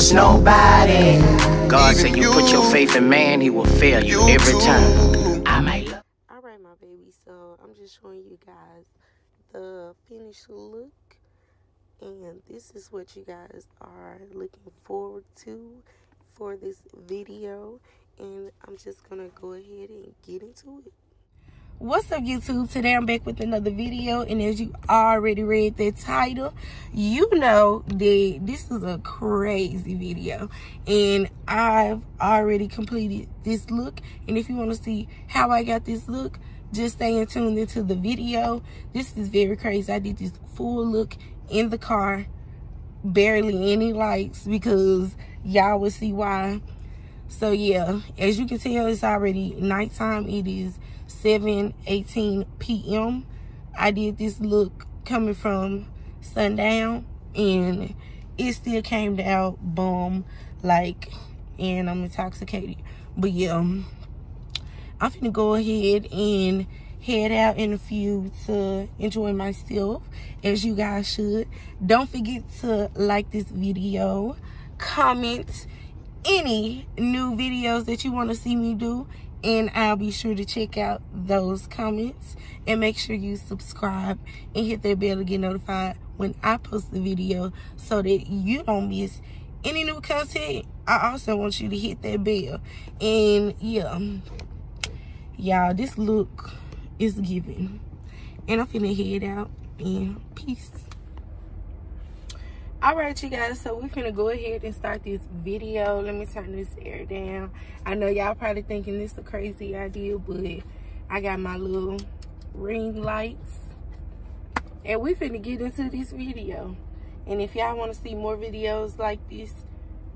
trust nobody. God said you put your faith in man, he will fail you every time. I might love. All right, my baby. So I'm just showing you guys the finished look. And this is what you guys are looking forward to for this video. And I'm just going to go ahead and get into it. What's up YouTube? Today I'm back with another video and as you already read the title, you know that this is a crazy video and I've already completed this look and if you want to see how I got this look, just stay tuned into the video. This is very crazy. I did this full look in the car, barely any lights because y'all will see why. So yeah, as you can tell, it's already nighttime. It is 7 18 p.m. I did this look coming from sundown and it still came out boom like and I'm intoxicated. But yeah, um, I'm gonna go ahead and head out in a few to enjoy myself as you guys should. Don't forget to like this video, comment any new videos that you want to see me do and I'll be sure to check out those comments and make sure you subscribe and hit that bell to get notified when I post the video so that you don't miss any new content. I also want you to hit that bell. And yeah, y'all, this look is giving. And I'm finna head out and peace all right you guys so we're gonna go ahead and start this video. Let me turn this air down. I know y'all probably thinking this is a crazy idea but i got my little ring lights. And we finna get into this video. And if y'all want to see more videos like this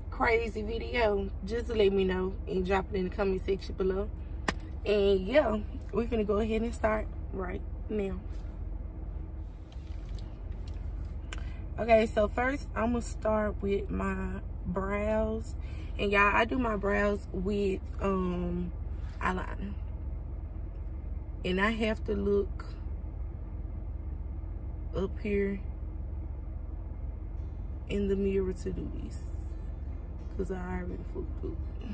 crazy video just let me know and drop it in the comment section below. And yeah we're gonna go ahead and start right now okay so first i'm gonna start with my brows. And y'all i do my brows with um eyeliner. And i have to look up here in the mirror to do this because i already fucked up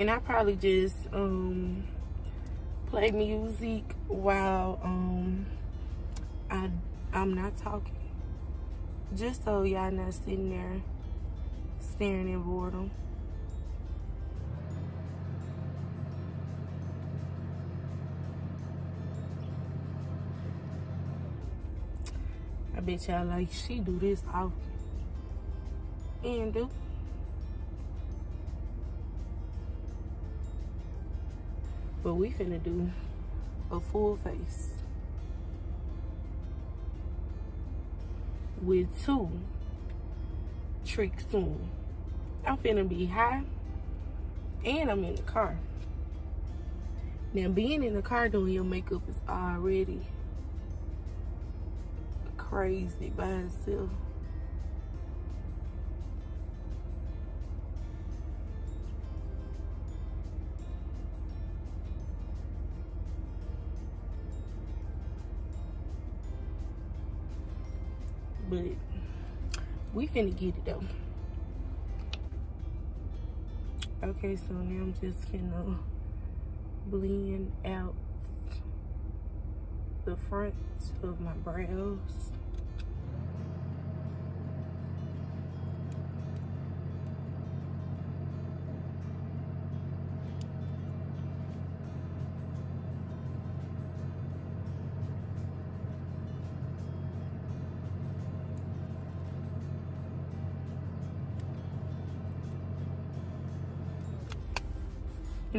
and I probably just um play music while um I I'm not talking. Just so y'all not sitting there staring in boredom. I bet y'all like she do this often. And do But we finna do a full face with two tricks soon. I'm finna be high and I'm in the car. Now being in the car doing your makeup is already crazy by itself. But we finna get it though. Okay, so now I'm just gonna blend out the front of my brows.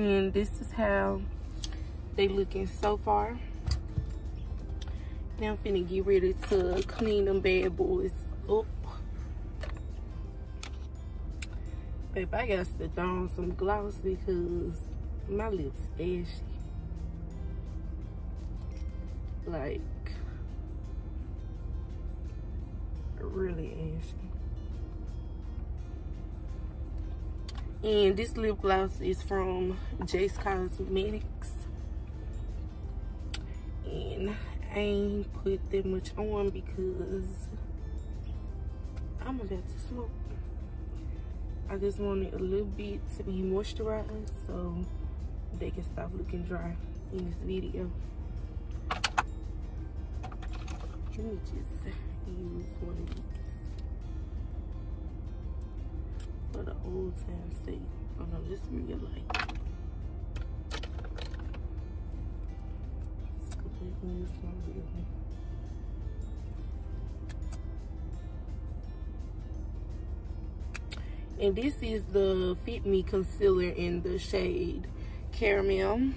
And this is how they looking so far. Now I'm finna get ready to clean them bad boys up. Babe, I got to throw on some gloss because my lips ashy. Like, really ashy. And this lip gloss is from Jace Cosmetics. And I ain't put that much on because I'm about to smoke. I just wanted a little bit to be moisturized so they can stop looking dry in this video. Let me just use one of these for the old time sake. Oh no, this real light. Let's go back and this is the fit me concealer in the shade caramel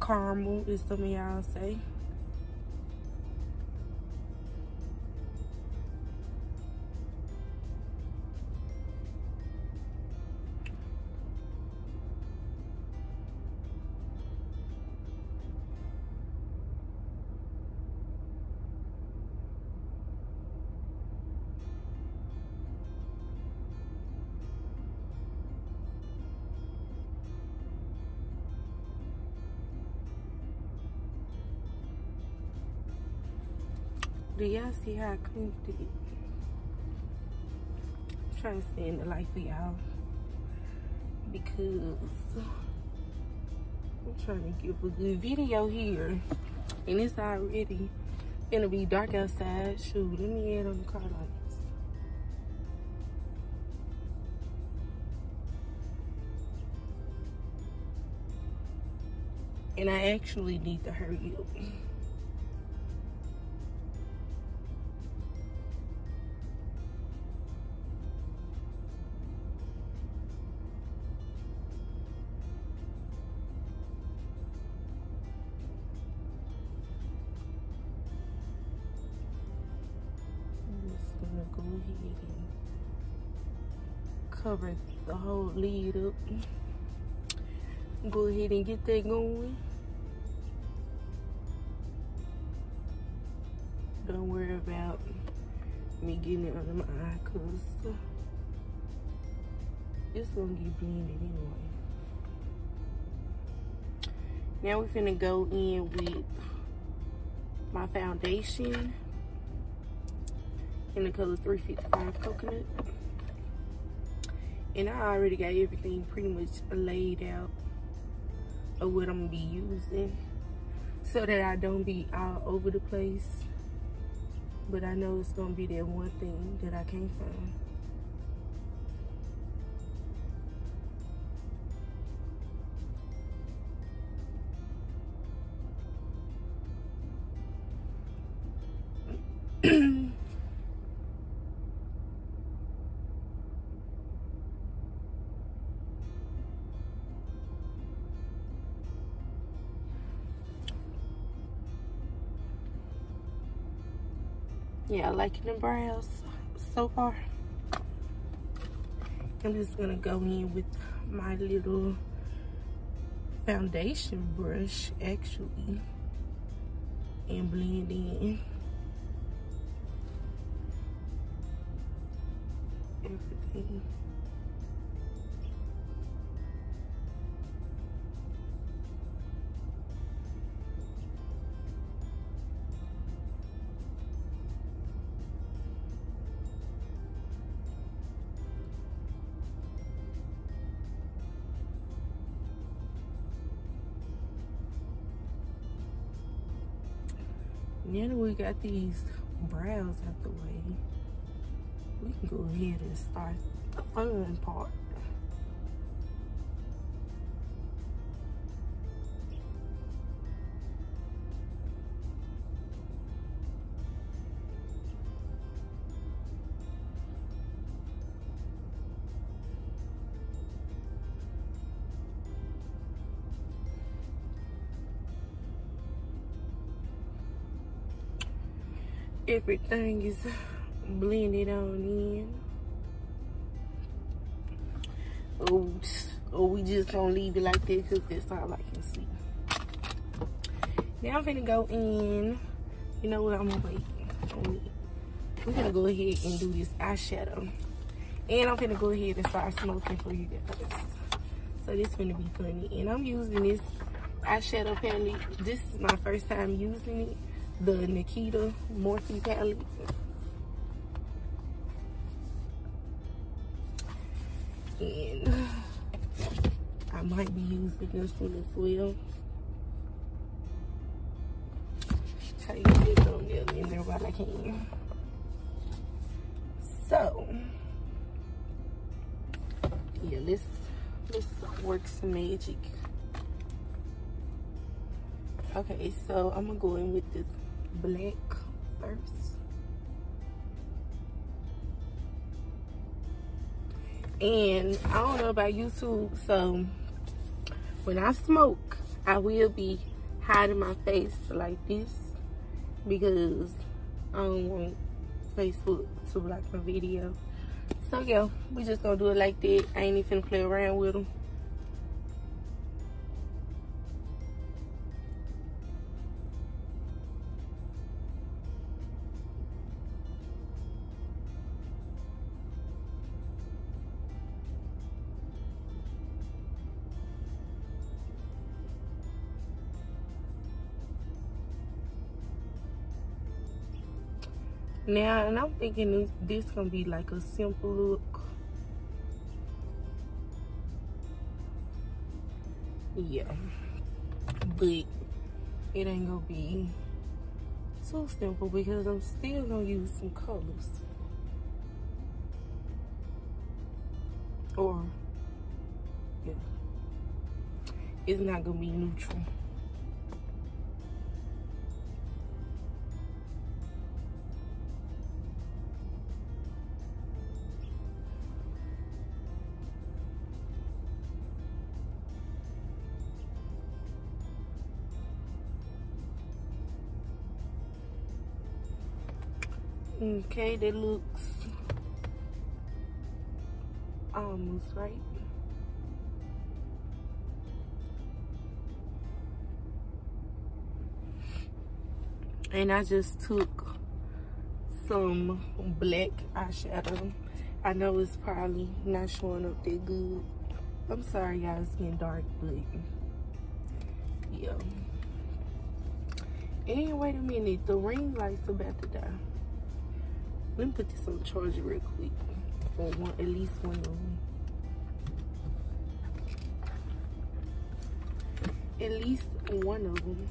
caramel is some of y'all say see how I cleaned it? I'm trying to stay in the light for y'all because I'm trying to give a good video here and it's already gonna be dark outside. Shoot, let me add on the car lights. And I actually need to hurry up. Lid up. Go ahead and get that going. Don't worry about me getting it under my eye because it's gonna get blended anyway. Now we're gonna go in with my foundation in the color 355 coconut and I already got everything pretty much laid out of what I'm gonna be using so that I don't be all over the place. But I know it's gonna be that one thing that I can't find yeah liking the brows so far. I'm just gonna go in with my little foundation brush actually and blend in. Everything now that we got these brows out the way, we can go ahead and start the fun part. Everything is blended on in. Oh, or we just gonna leave it like that because that's all I can see. Now I'm gonna go in. You know what? I'm gonna wait. We're gonna go ahead and do this eyeshadow. And I'm gonna go ahead and start smoking for you guys. So this is gonna be funny. And I'm using this eyeshadow palette. This is my first time using it. The Nikita Morphe palette. And I might be using this one as well. Try to get this on there in there while I can. So, yeah, let's let's work some magic. Okay, so I'm gonna go in with this black first. And I don't know about YouTube, so when I smoke, I will be hiding my face like this because I don't want Facebook to block my video. So yeah, we just gonna do it like that. I ain't even play around with them. Now, and I'm thinking this, this gonna be like a simple look. Yeah. But it ain't gonna be too simple because I'm still gonna use some colors. Or, yeah. It's not gonna be neutral. Okay, that looks almost right. And I just took some black eyeshadow. I know it's probably not showing up that good. I'm sorry y'all, it's getting dark, but yeah. And wait a minute, the ring light's about to die. Let me put this on the charger real quick. For one, at least one of them. At least one of them.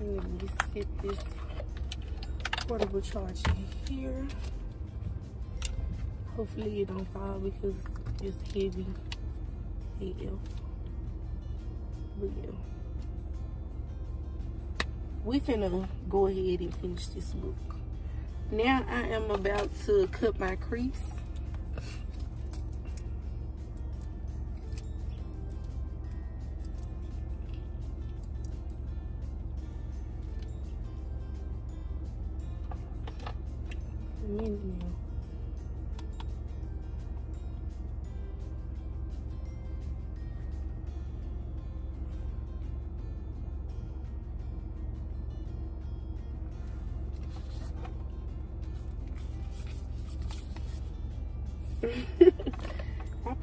Let me set this portable charger here. Hopefully it don't fall because it's heavy AF. But yeah. We finna go ahead and finish this look. Now I am about to cut my crease.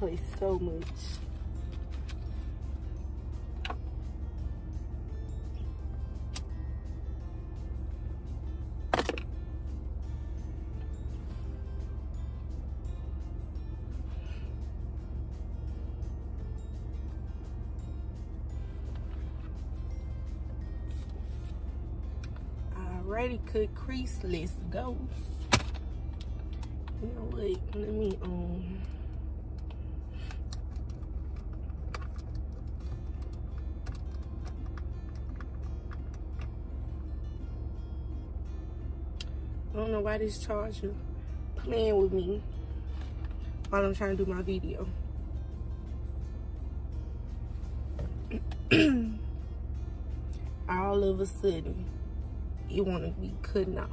Play so much. Cut crease, let's go you know what let me um Why this charger playing with me while I'm trying to do my video. All of a sudden, you want to be cutting off.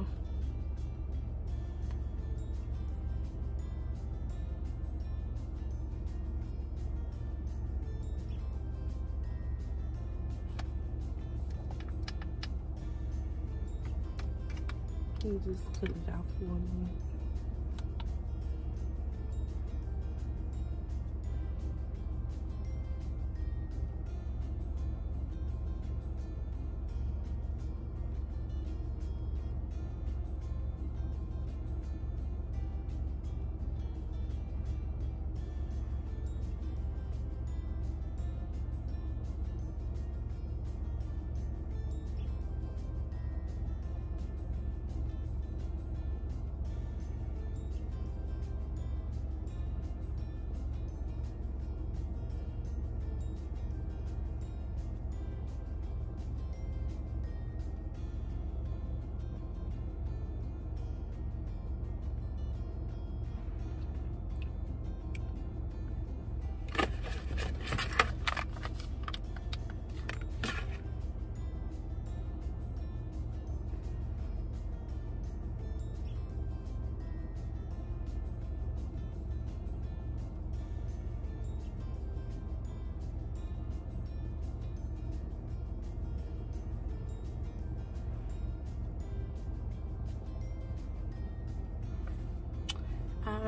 You just cut it out for a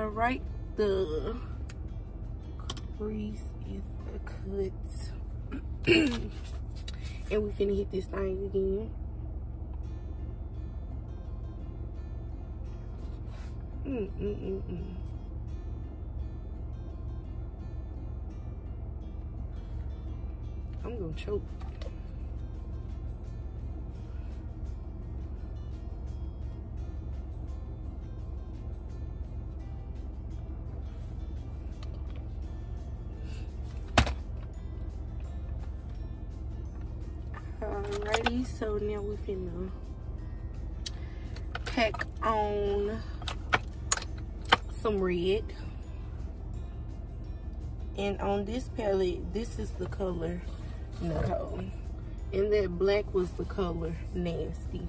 right, the crease is cut. and we finna hit this thing again. Mm, mm, mm, mm. I'm gonna choke. So now we finna pack on some red. And on this palette, this is the color No. And that black was the color Nasty.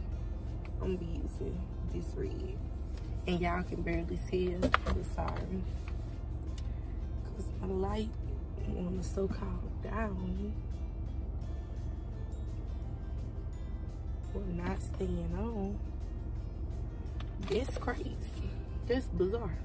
I'm gonna be using this red. And y'all can barely tell, I'm sorry. Cause my light the so-called down. Not staying on. That's crazy. That's bizarre.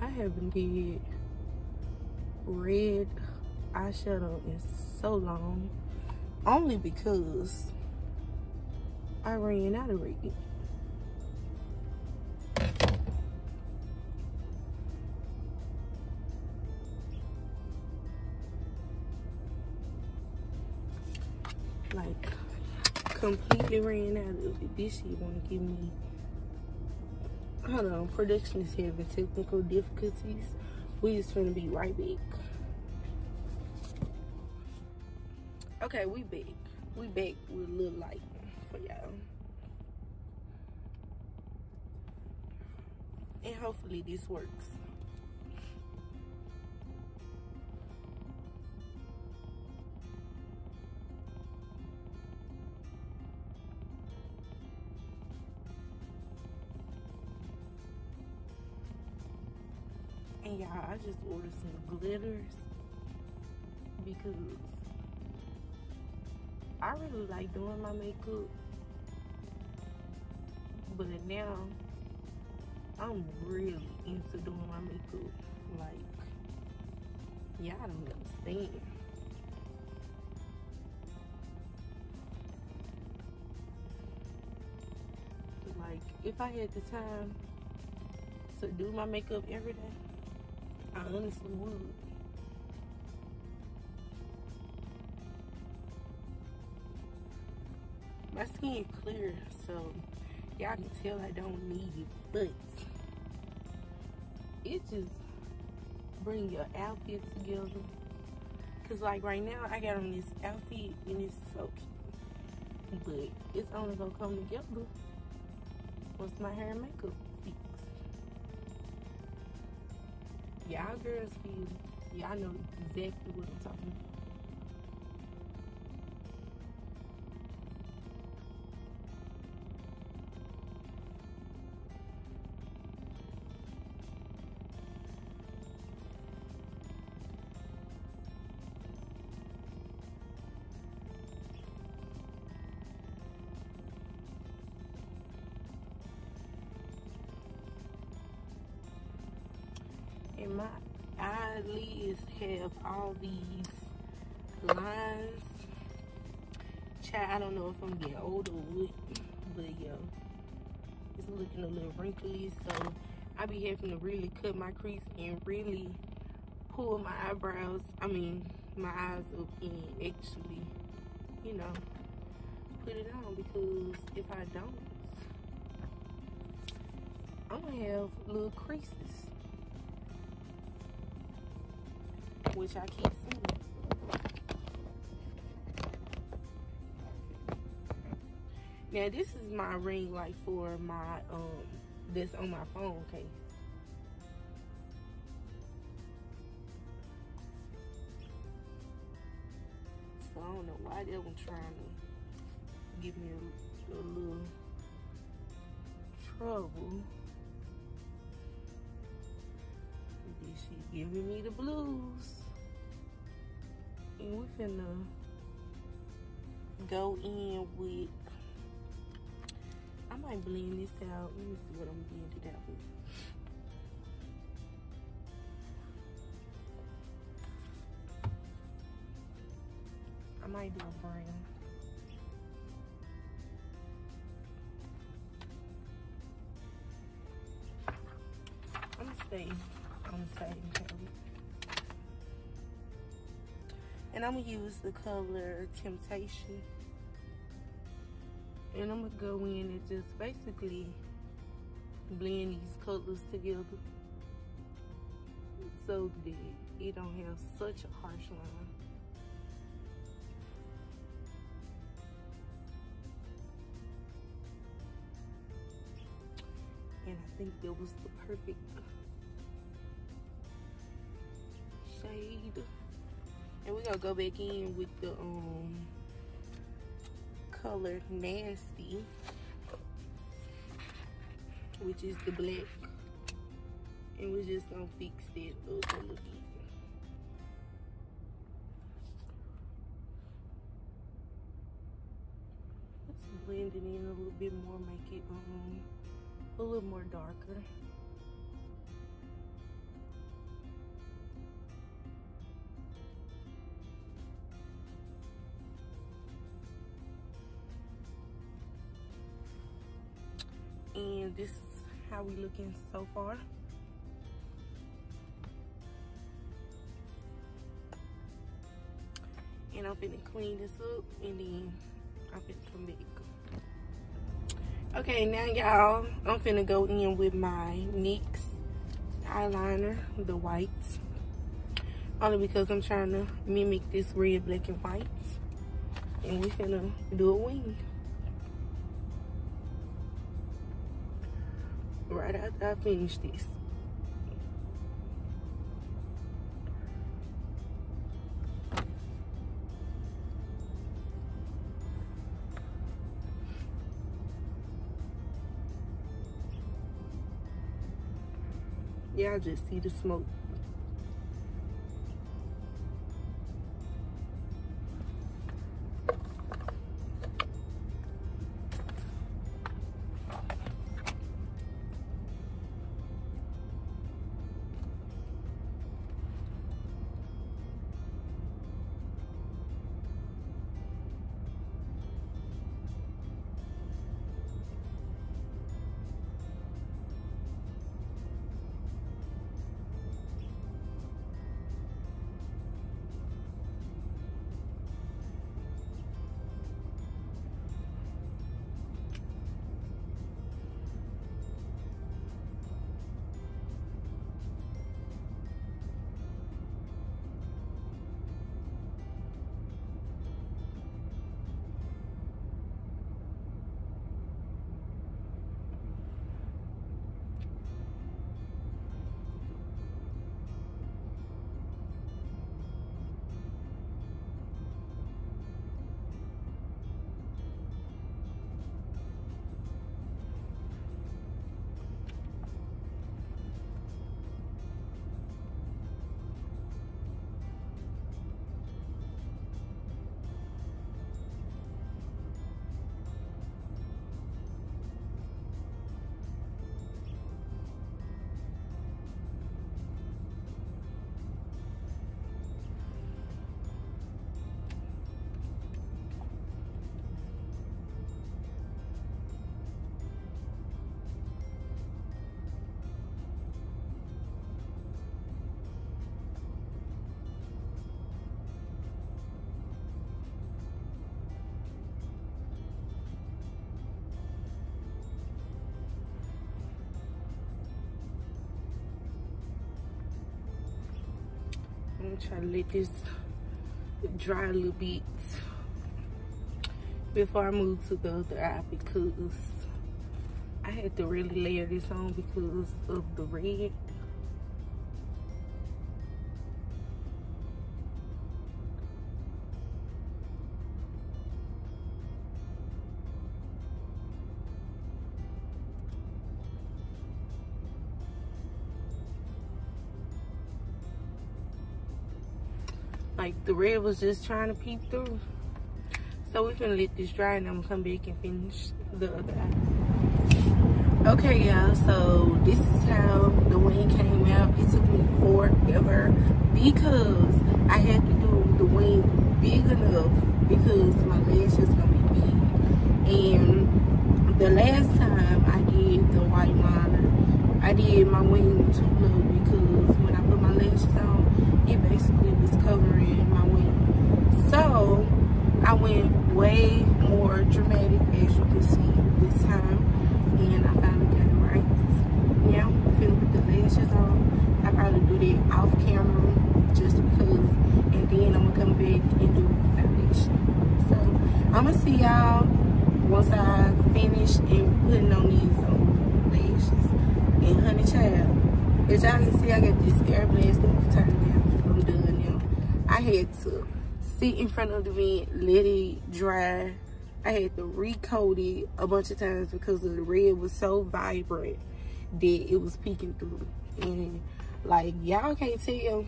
I haven't did red eyeshadow in so long only because I ran out of red. Like, completely ran out of it. This shit wanna give me, hold on, production is having technical difficulties. We just gonna be right back. Okay, we back. We back with little light for y'all. And hopefully this works. And y'all, I just ordered some glitters because I really like doing my makeup but now I'm really into doing my makeup. Like, y'all don't understand. Like, if I had the time to do my makeup every day, I honestly would. My skin is clear, so y'all can tell I don't need it, but it just bring your outfit together. Cause like right now I got on this outfit and it's so cute. But it's only gonna come together once my hair and makeup fix. Y'all girls feel y'all know exactly what I'm talking about. Have all these lines. Child, I don't know if I'm getting older or what, but yeah, it's looking a little wrinkly. So I be having to really cut my crease and really pull my eyebrows, I mean, my eyes up and actually, you know, put it on because if I don't, I'm gonna have little creases. Which I keep seeing. Now this is my ring light for my um on my phone case. So I don't know why they were trying to give me a, a little trouble. She giving me the blues and we finna go in with I might blend this out. Let me see what I'm blending it out with. I might do a brown. I'm gonna stay on the same And I'm gonna use the color Temptation. And I'm gonna go in and just basically blend these colors together so that it don't have such a harsh line. And I think that was the perfect shade. And we're gonna go back in with the um color Nasty, which is the black. And we're just gonna fix it up a little bit. Let's blend it in a little bit more, make it um a little more darker. This is how we looking so far. And I'm finna clean this up and then I'm finna come back okay now y'all I'm finna go in with my NYX eyeliner the whites only because I'm trying to mimic this red black and white. And we finna do a wing right after I finish this. Y'all just see the smoke. I'm trying to let this dry a little bit before I move to the other eye because I had to really layer this on because of the red. Red was just trying to peep through. So we're gonna let this dry and I'm gonna come back and finish the other eye. Okay y'all, so this is how the wing came out. It took me forever because I had to do the wing big enough because my lash is gonna be big. And the last time I did the white liner, I did my wing too low because when I put my lashes on, it basically was covering my wing. So I went way more dramatic as you can see this time and I finally got it right. Now I'm finna put the lashes on. I probably do that off camera just because and then I'm gonna come back and do the foundation. So I'm gonna see y'all once I finish and putting on these um, lashes. And honey child, as y'all can see I got this air blast that turn down. I'm done now. I had to sit in front of the vent, let it dry. I had to recoat it a bunch of times because the red was so vibrant that it was peeking through. And like y'all can't tell,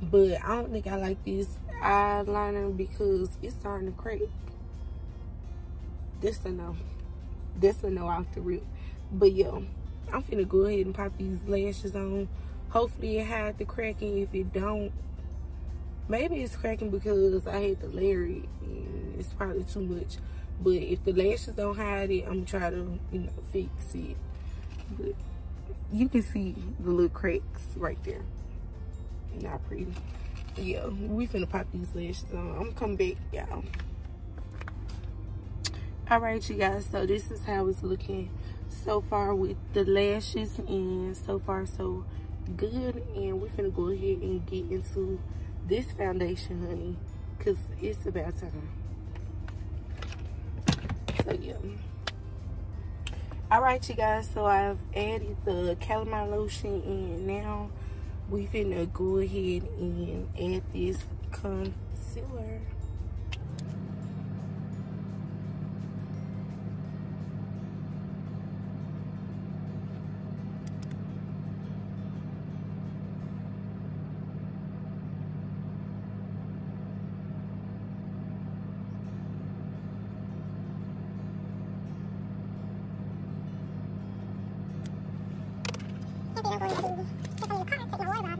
but I don't think I like this eyeliner because it's starting to crack. This a no. This a no off the rip. But yo, I'm finna go ahead and pop these lashes on. Hopefully it hide the cracking. If it don't, maybe it's cracking because I had to layer it and it's probably too much. But if the lashes don't hide it, I'm gonna try to, you know, fix it. But you can see the little cracks right there. Not pretty. Yeah, we finna pop these lashes on. I'm coming back, y'all. All right, you guys, so this is how it's looking so far with the lashes and so far so good. And we're finna go ahead and get into this foundation, honey, because it's about time. So, yeah. All right, you guys, so I've added the calamine lotion and now we finna go ahead and add this concealer. And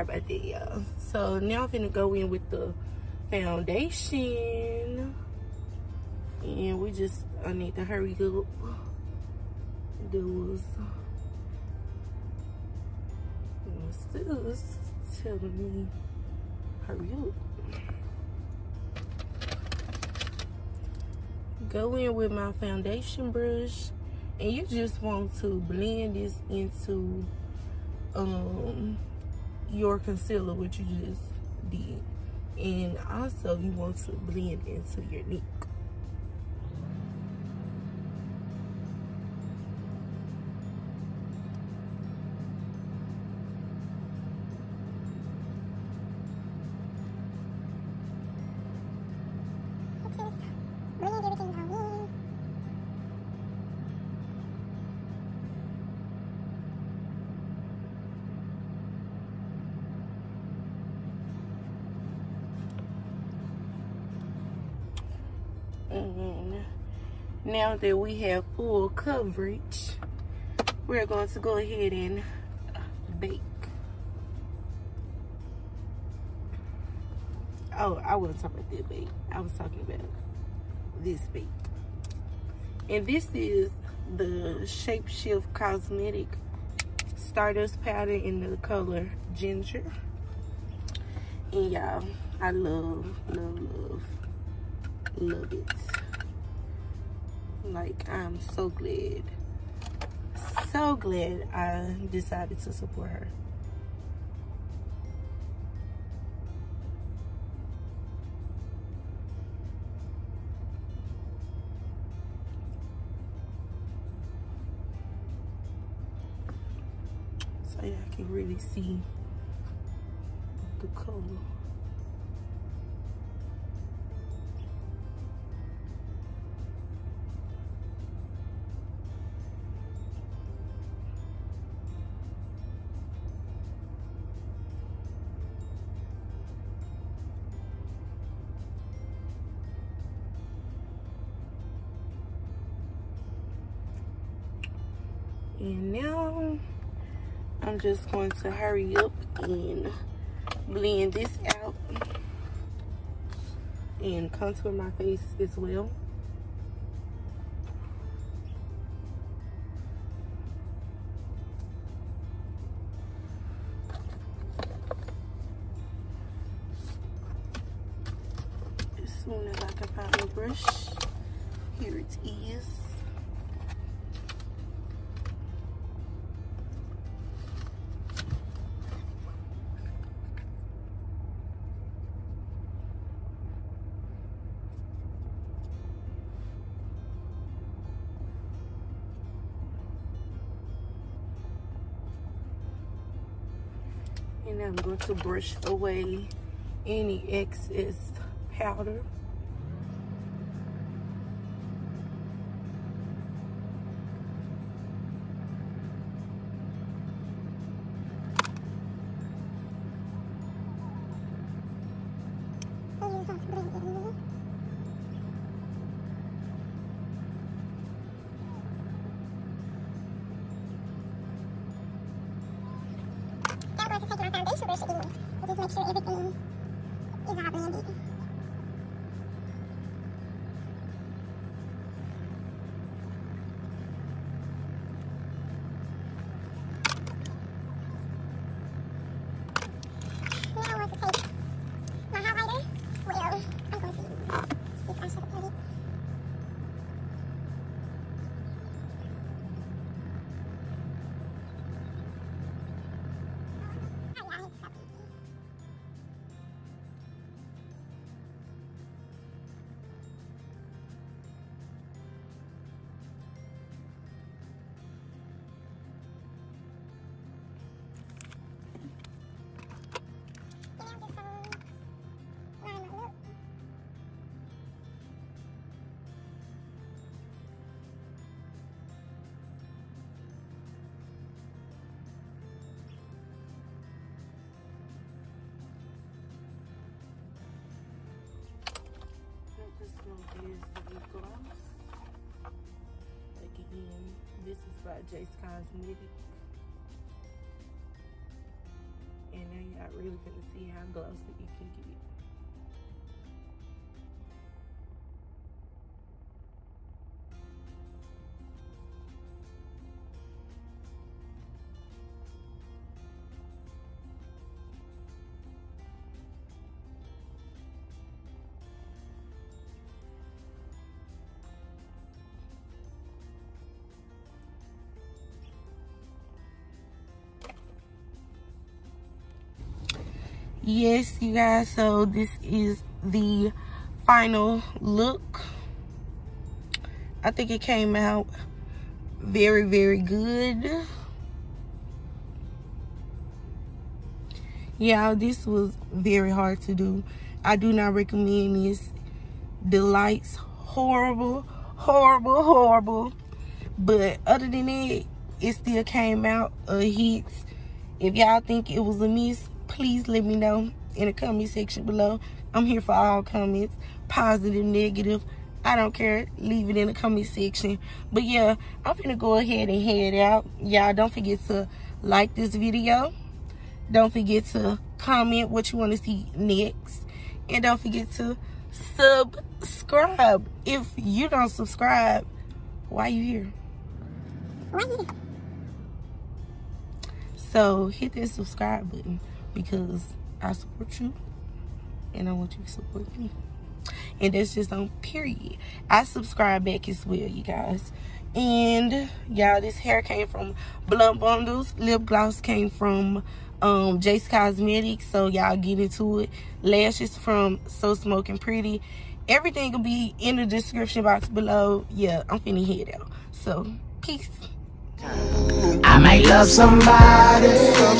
Sorry about that, y'all. So now I'm gonna go in with the foundation. And we just, I need to hurry up. Those. What's this telling me? Hurry up. go in with my foundation brush and you just want to blend this into um your concealer what you just did. And also you want to blend into your neck that we have full coverage, we're going to go ahead and bake. Oh, I wasn't talking about that bake. I was talking about this bake. And this is the Shape Shift Cosmetic Stardust Powder in the color Ginger. And y'all, I love, love, love, love it. Like, I'm so glad, so glad I decided to support her. So y'all can really see the color. Just going to hurry up and blend this out and contour my face as well. To brush away any excess powder. Foundation brush again and just make sure everything is all gloss. Again, this is by Jace Cosmetic. And now y'all really finna see how glossy it can get. Yes you guys so this is the final look. I think it came out very very good. Yeah this was very hard to do. I do not recommend this. The lights horrible horrible horrible. But other than that it still came out a hit. If y'all think it was a miss please let me know in the comment section below i'm here for all comments positive negative I don't care. Leave it in the comment section. But yeah, I'm gonna go ahead and head out. Y'all don't forget to like this video. Don't forget to comment what you want to see next. And don't forget to subscribe. If you don't subscribe, why you here? Why you? So hit that subscribe button because I support you and I want you to support me. And that's just on period. I subscribe back as well, you guys. And y'all, this hair came from Blunt Bundles. Lip gloss came from um Jace Cosmetics. So y'all get into it. Lashes from So Smoking Pretty. Everything will be in the description box below. Yeah, I'm finna head out. So peace. I might love somebody.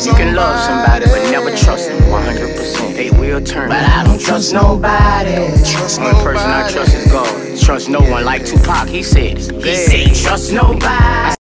You can love somebody, but never trust them 100%. They will turn. But I don't trust nobody. Trust Only person I trust is God. Trust no one like Tupac. He said, he said, trust nobody.